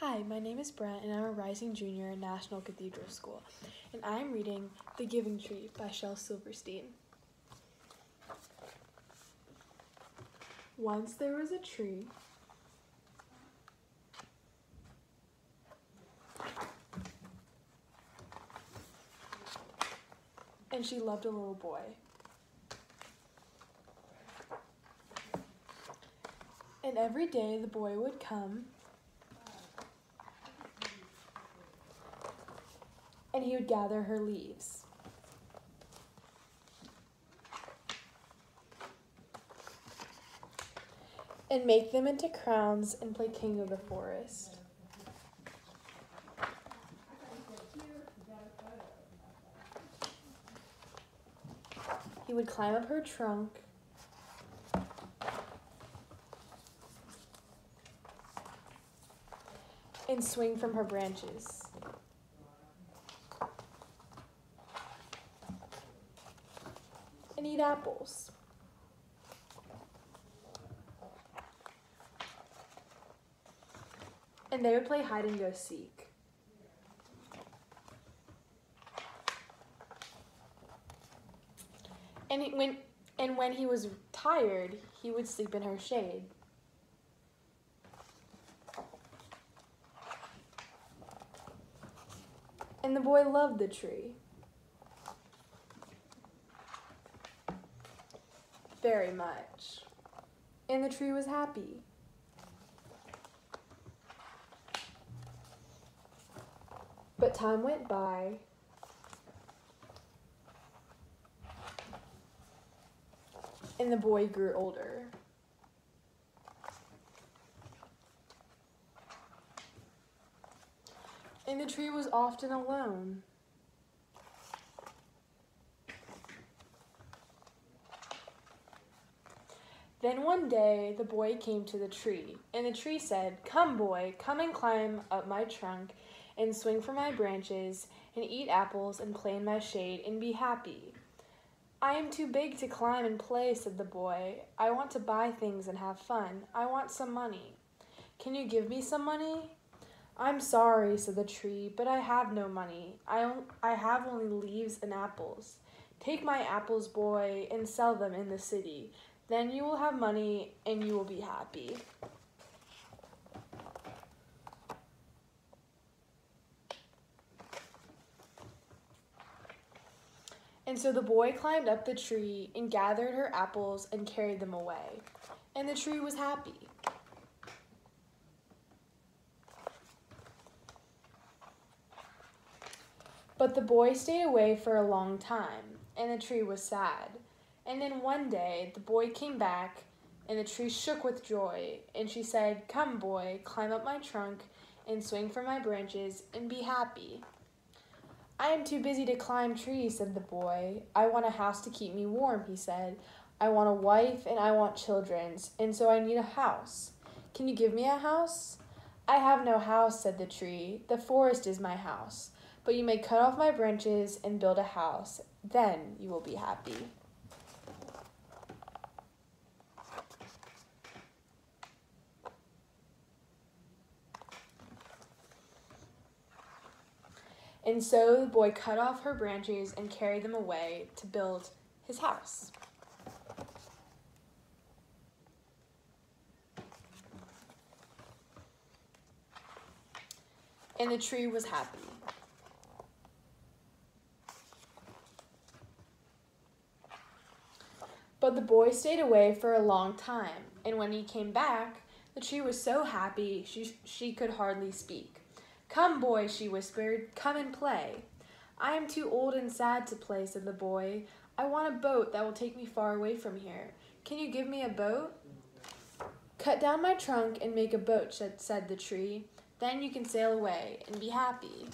Hi, my name is Brent, and I'm a rising junior at National Cathedral School, and I'm reading The Giving Tree by Shel Silverstein. Once there was a tree. And she loved a little boy. And every day the boy would come and he would gather her leaves. And make them into crowns and play king of the forest. He would climb up her trunk and swing from her branches. Apples. And they would play hide and go seek. And he, when and when he was tired, he would sleep in her shade. And the boy loved the tree. Very much. And the tree was happy. But time went by. And the boy grew older. And the tree was often alone. Then one day the boy came to the tree, and the tree said, Come, boy, come and climb up my trunk, and swing from my branches, and eat apples, and play in my shade, and be happy. I am too big to climb and play, said the boy. I want to buy things and have fun. I want some money. Can you give me some money? I'm sorry, said the tree, but I have no money. I, I have only leaves and apples. Take my apples, boy, and sell them in the city. Then you will have money and you will be happy. And so the boy climbed up the tree and gathered her apples and carried them away. And the tree was happy. But the boy stayed away for a long time, and the tree was sad. And then one day the boy came back, and the tree shook with joy. And she said, Come, boy, climb up my trunk and swing from my branches and be happy. I am too busy to climb trees, said the boy. I want a house to keep me warm, he said. I want a wife and I want children, and so I need a house. Can you give me a house? I have no house, said the tree. The forest is my house. But you may cut off my branches and build a house. Then you will be happy. And so the boy cut off her branches and carried them away to build his house. And the tree was happy. But the boy stayed away for a long time, and when he came back, the tree was so happy she, she could hardly speak. Come, boy, she whispered, come and play. I am too old and sad to play, said the boy. I want a boat that will take me far away from here. Can you give me a boat? Cut down my trunk and make a boat, said, the tree. Then you can sail away and be happy.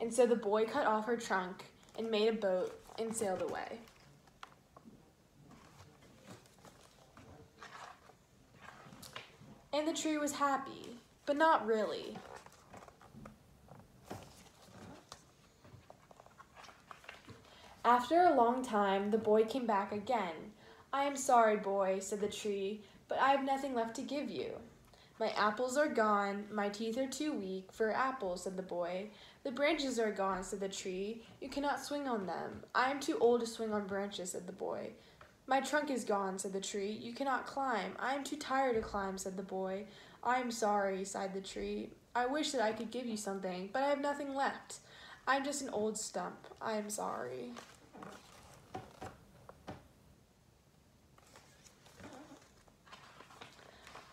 And so the boy cut off her trunk and made a boat and sailed away. And the tree was happy, but not really. After a long time, the boy came back again. I am sorry, boy, said the tree, but I have nothing left to give you. My apples are gone, my teeth are too weak for apples, said the boy. The branches are gone, said the tree. You cannot swing on them. I am too old to swing on branches, said the boy. My trunk is gone, said the tree. You cannot climb. I am too tired to climb, said the boy. I am sorry, sighed the tree. I wish that I could give you something, but I have nothing left. I'm just an old stump. I am sorry.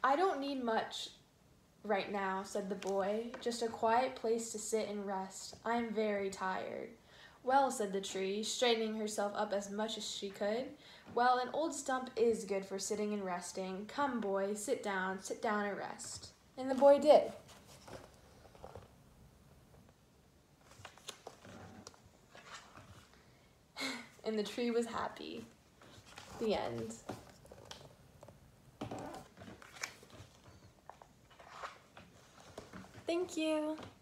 I don't need much right now, said the boy. Just a quiet place to sit and rest. I am very tired. Well, said the tree, straightening herself up as much as she could. Well, an old stump is good for sitting and resting. Come, boy, sit down, sit down and rest. And the boy did. and the tree was happy. The end. Thank you.